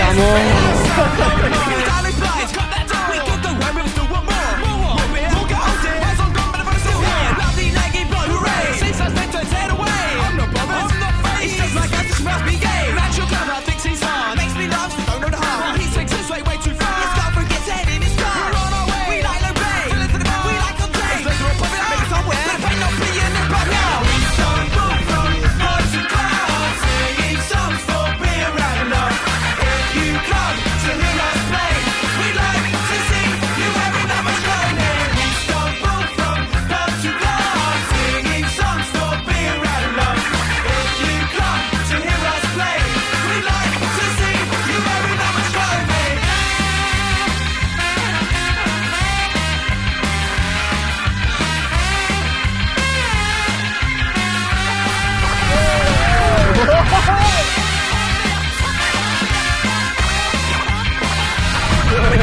Estamos. Yeah!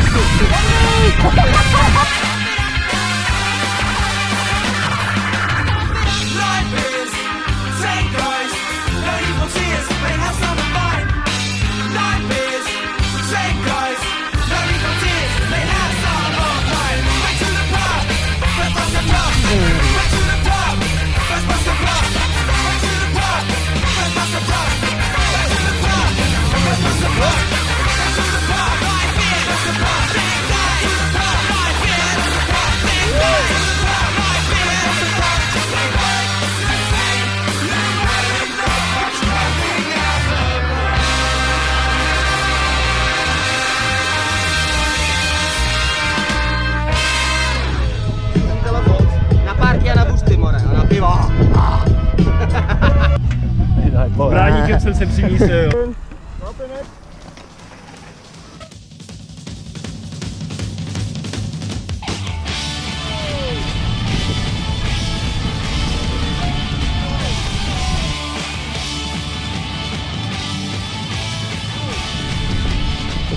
piva. Ah. Bráníkem jsem se přimísil.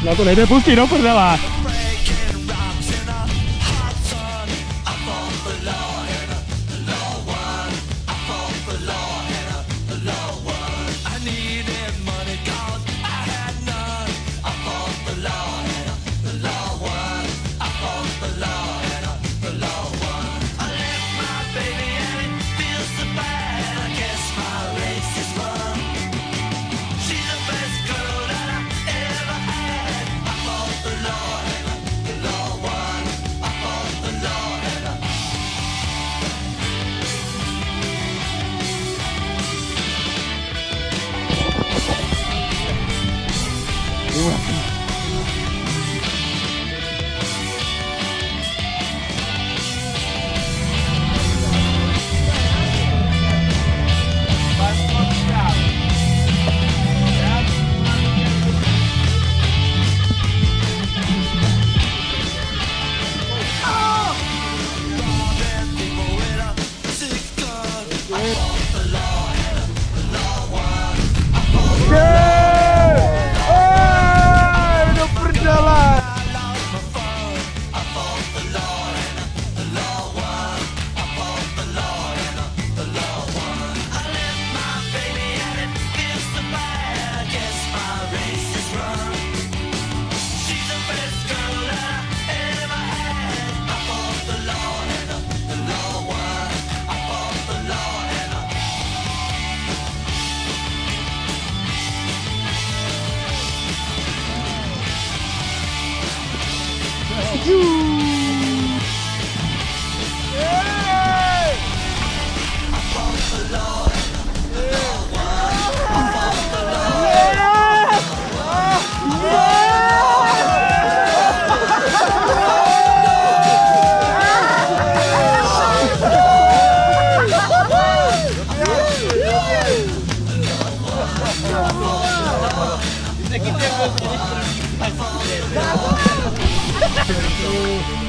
Na to nejde pustit do prdela.